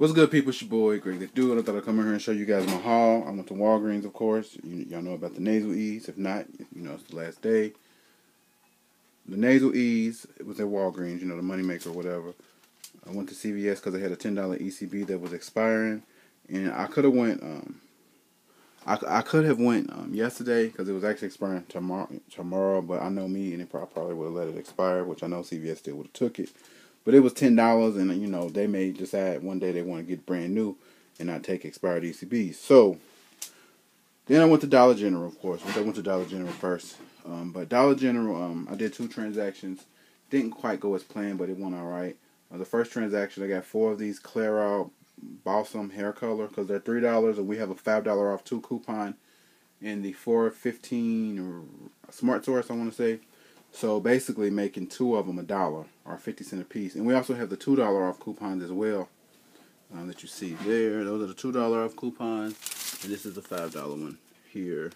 What's good, people? It's your boy, GregThatDude. I thought I'd come in here and show you guys my haul. I went to Walgreens, of course. You, y'all know about the Nasal Ease. If not, you know, it's the last day. The Nasal Ease, it was at Walgreens, you know, the moneymaker or whatever. I went to CVS because I had a $10 ECB that was expiring. And I could have went, um, I, I could have went um, yesterday because it was actually expiring tomorrow, tomorrow, but I know me and they probably would have let it expire, which I know CVS still would have took it. But it was ten dollars, and you know they may decide one day they want to get brand new and not take expired ECBs. So then I went to Dollar General, of course. I went to Dollar General first, um, but Dollar General, um, I did two transactions. Didn't quite go as planned, but it went all right. Uh, the first transaction, I got four of these Clairol Balsam hair color because they're three dollars, and we have a five dollar off two coupon in the four fifteen SmartSource. I want to say. So basically, making two of them a dollar or fifty cent a piece, and we also have the two dollar off coupons as well um, that you see there. Those are the two dollar off coupons, and this is the five dollar one here.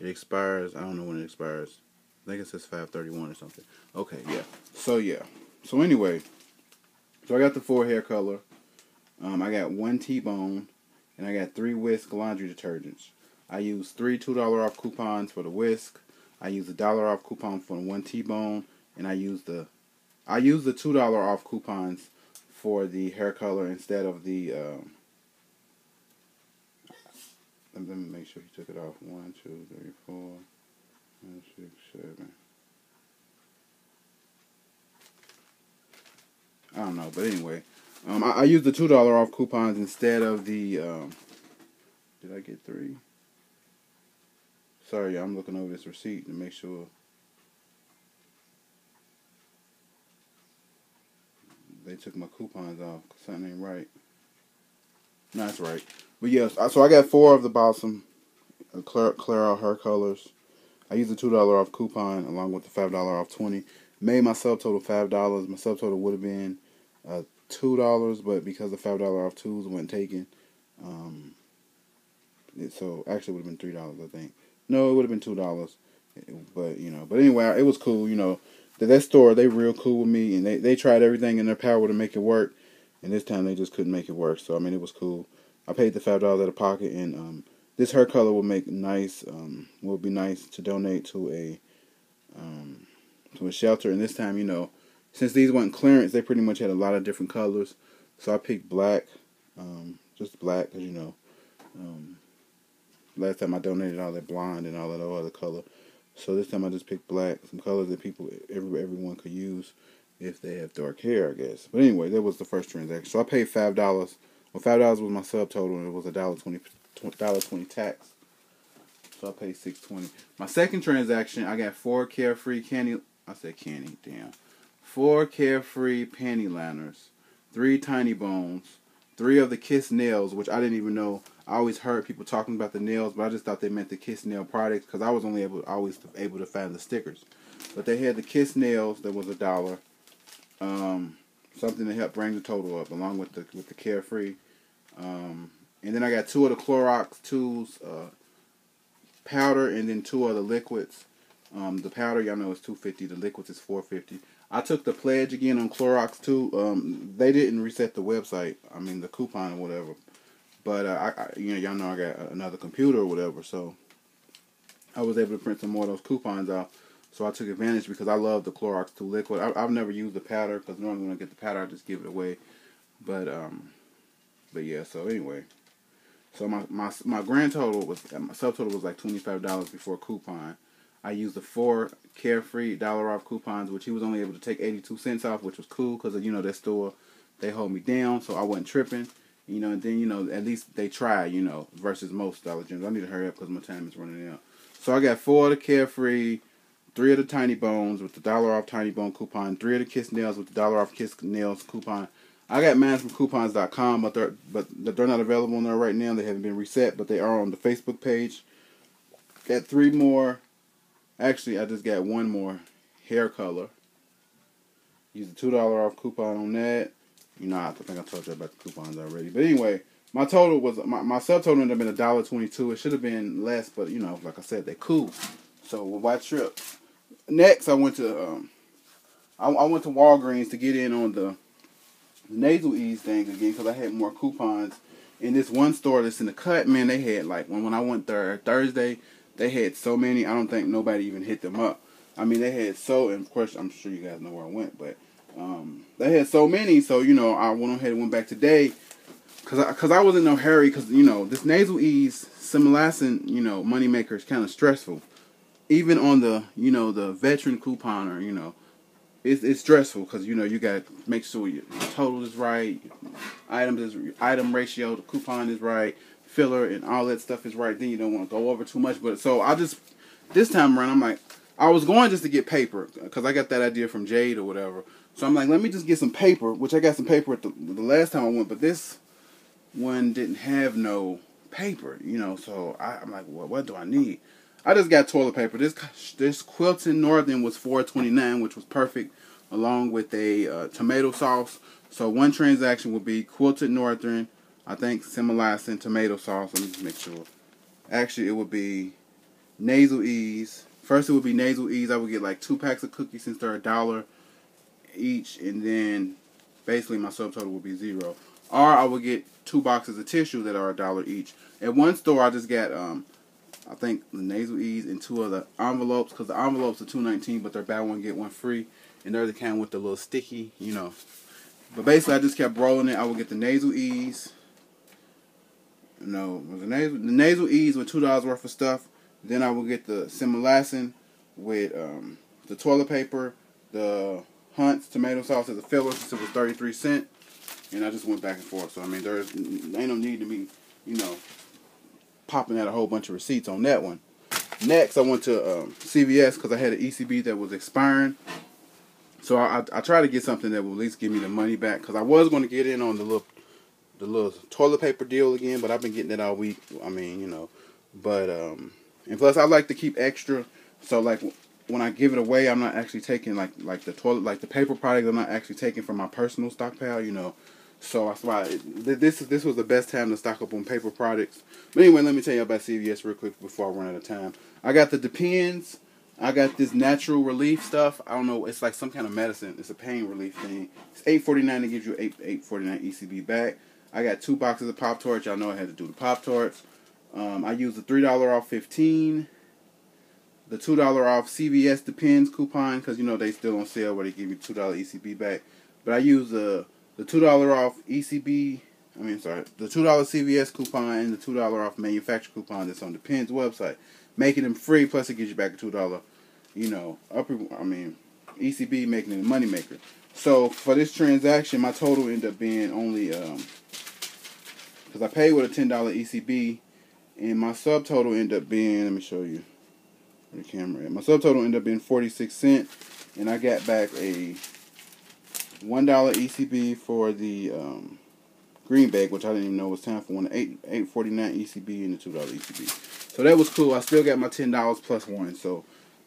It expires. I don't know when it expires. I think it says five thirty one or something. Okay, yeah. So yeah. So anyway, so I got the four hair color. Um, I got one T-bone, and I got three Wisk laundry detergents. I use three two dollar off coupons for the Wisk. I use a dollar off coupon for one T-bone, and I use the I use the two dollar off coupons for the hair color instead of the. Um, let me make sure he took it off. One, two, three, four, five, six, seven. I don't know, but anyway, um, I, I use the two dollar off coupons instead of the. Um, did I get three? Sorry, I'm looking over this receipt to make sure. They took my coupons off. Something ain't right. No, that's right. But yes, so I got four of the Balsam uh, Claire, Clairol hair colors. I used a two dollar off coupon along with the five dollar off twenty. Made my subtotal five dollars. My subtotal would have been uh, two dollars, but because the five dollar off twos weren't taken, um, it, so actually would have been three dollars, I think. No, it would have been two dollars, but you know, but anyway, it was cool. You know, that that store they real cool with me, and they they tried everything in their power to make it work, and this time they just couldn't make it work. So I mean, it was cool. I paid the five dollars out of pocket, and um, this hair color will make nice. Um, will be nice to donate to a um, to a shelter. And this time, you know, since these weren't clearance, they pretty much had a lot of different colors. So I picked black, um, just black, cause you know, um, last time I donated all that blonde and all that other color. So this time I just picked black, some colors that people, every everyone could use if they have dark hair, I guess. But anyway, that was the first transaction. So I paid five dollars. Well, five dollars was my subtotal, and it was a dollar twenty, dollar twenty tax. So I paid six twenty. My second transaction, I got four carefree candy. I said candy, damn. Four carefree panty liners, three tiny bones, three of the Kiss nails, which I didn't even know. I always heard people talking about the nails, but I just thought they meant the Kiss nail products because I was only able always able to find the stickers. But they had the Kiss nails that was a dollar. Um, something to help bring the total up, along with the with the Carefree. Um, and then I got two of the Clorox tools, uh, powder, and then two other liquids. Um, the powder, y'all know, is two fifty. The liquids is four fifty. I took the pledge again on Clorox 2. Um, they didn't reset the website. I mean the coupon or whatever. But uh, I, I, you know, y'all know I got another computer or whatever, so I was able to print some more of those coupons out. So I took advantage because I love the Clorox 2 liquid. I, have never used the powder because normally when I get the powder, I just give it away. But um, but yeah. So anyway, so my my my grand total was my subtotal was like twenty five dollars before coupon. I used the four carefree dollar off coupons, which he was only able to take eighty two cents off, which was cool because you know that store they hold me down, so I wasn't tripping. You know, and then you know at least they try. You know, versus most Dollar Generals. I need to hurry up because my time is running out. So I got four of the Carefree, three of the Tiny Bones with the dollar off Tiny Bone coupon, three of the Kiss Nails with the dollar off Kiss Nails coupon. I got mine from coupons.com, but they're but they're not available on there right now. They haven't been reset, but they are on the Facebook page. Got three more. Actually, I just got one more hair color. Use a two dollar off coupon on that. You know, I think I told you about the coupons already. But anyway, my total was my, my subtotal ended up being a dollar twenty two. It should have been less, but you know, like I said, they cool. So white trip. Next, I went to um, I, I went to Walgreens to get in on the the nasal ease thing again because I had more coupons. In this one store that's in the cut, man, they had like when when I went there Thursday, they had so many. I don't think nobody even hit them up. I mean, they had so, and of course, I'm sure you guys know where I went, but um, they had so many. So you know, I went ahead and went back today because I, cause I was in no hurry because you know this nasal ease Similasan, you know, moneymaker is kind of stressful. Even on the you know the veteran couponer, you know, it's it's stressful because you know you got to make sure your total is right, items is item ratio, the coupon is right, filler and all that stuff is right. Then you don't want to go over too much. But so I just this time around, I'm like, I was going just to get paper because I got that idea from Jade or whatever. So I'm like, let me just get some paper, which I got some paper at the, the last time I went, but this one didn't have no paper, you know. So I, am like, well, what do I need? I just got toilet paper. This this Quilted Northern was 4.29, which was perfect, along with a uh, tomato sauce. So one transaction would be Quilted Northern, I think Similasan tomato sauce. Let me make sure. Actually, it would be Nasal Ease. First, it would be Nasal Ease. I would get like two packs of cookies since they're a dollar each, and then basically my subtotal would be zero. Or I would get two boxes of tissue that are a dollar each. At one store, I just got um, I think the nasal ease and two other envelopes because the envelopes are two nineteen, but they're buy one get one free, and they're the kind with the little sticky, you know. But basically, I just kept rolling it. I would get the nasal ease. No, the nasal the nasal ease with two dollars worth of stuff. Then I would get the Similasan with um, the toilet paper, the Hunt's tomato sauce as a filler since it was 33 cent. And I just went back and forth. So, I mean, there's ain't no need to me, you know, popping out a whole bunch of receipts on that one. Next, I went to um, CVS because I had an ECB that was expiring. So I, I, I tried to get something that will at least give me the money back because I was going to get in on the little the little toilet paper deal again, but I've been getting it all week. I mean, you know, but um, and plus I like to keep extra. So like when I give it away, I'm not actually taking like like the toilet like the paper product. I'm not actually taking from my personal stockpile. You know, so that's why this this was the best time to stock up on paper products. But anyway, let me tell you about CVS real quick before I run out of time. I got the Depends. I got this natural relief stuff. I don't know. It's like some kind of medicine. It's a pain relief thing. It's eight forty nine. It gives you eight eight forty nine ECB back. I got two boxes of Pop Tarts. Y'all know I had to do the Pop Tarts. Um, I used the three dollar off fifteen. The two dollar off CVS Depends coupon because you know they still on sale where they give you two dollar ECB back. But I use the the two dollar off ECB. I mean, sorry, the two dollar CVS coupon and the two dollar off manufacturer coupon that's on the Pens website, making them free. Plus, it gives you back a two dollar. You know, upper. I mean, ECB making it a money maker. So for this transaction, my total ended up being only um because I paid with a ten dollar ECB, and my subtotal ended up being. Let me show you the camera. My subtotal ended up being forty six cent, and I got back a one dollar ECB for the um, green bag, which I didn't even know was time for one eight eight forty nine ECB and the two dollar ECB. So that was cool. I still got my ten dollars plus one. So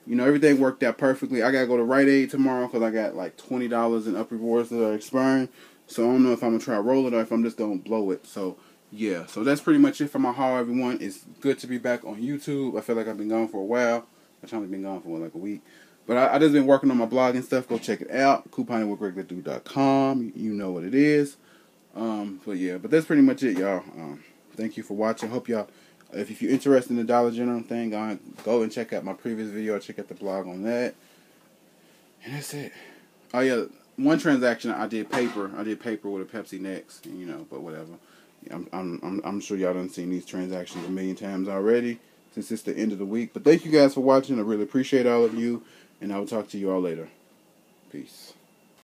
you know everything worked out perfectly. I gotta go to Rite Aid tomorrow because I got like twenty dollars in up rewards that are expiring. So I don't know if I'm gonna try to roll it or if I'm just gonna blow it. So yeah, so that's pretty much it for my haul, everyone. It's good to be back on YouTube. I feel like I've been gone for a while. I've only been gone for like a week. But I, I, just been working on my blog and stuff. Go check it out. CouponingWithGregThatDude.com. You know what it is. Um, but yeah, but that's pretty much it, y'all. Um, thank you for watching. Hope y'all, if, if you're interested in the Dollar General thing, go, go and check out my previous video. Check out the blog on that. And that's it. Oh yeah, one transaction I did paper. I did paper with a Pepsi next, you know, but whatever. I'm I'm I'm, I'm sure y'all done seen these transactions a million times already since it's the end of the week. But thank you guys for watching. I really appreciate all of you. And I will talk to you all later. Peace.